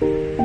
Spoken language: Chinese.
오